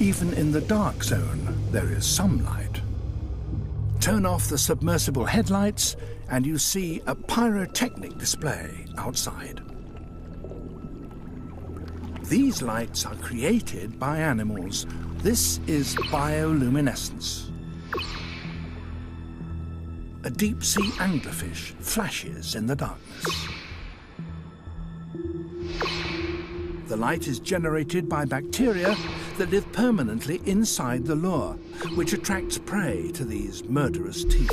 Even in the dark zone, there is some light. Turn off the submersible headlights and you see a pyrotechnic display outside. These lights are created by animals. This is bioluminescence. A deep-sea anglerfish flashes in the darkness. The light is generated by bacteria that live permanently inside the lure, which attracts prey to these murderous teeth.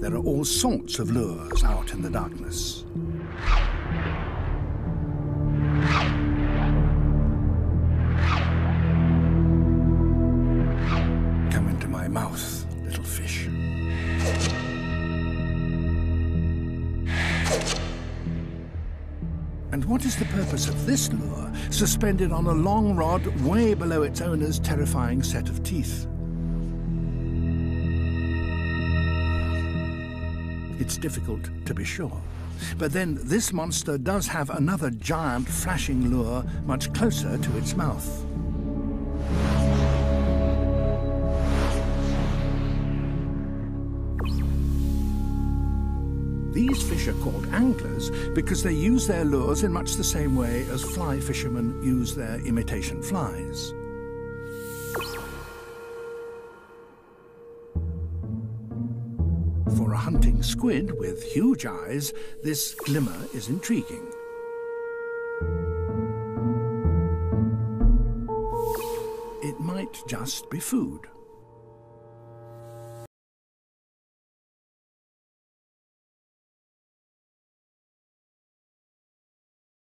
There are all sorts of lures out in the darkness. Come into my mouth, And what is the purpose of this lure, suspended on a long rod way below its owner's terrifying set of teeth? It's difficult to be sure. But then this monster does have another giant flashing lure much closer to its mouth. These fish are called anglers because they use their lures in much the same way as fly fishermen use their imitation flies. For a hunting squid with huge eyes, this glimmer is intriguing. It might just be food.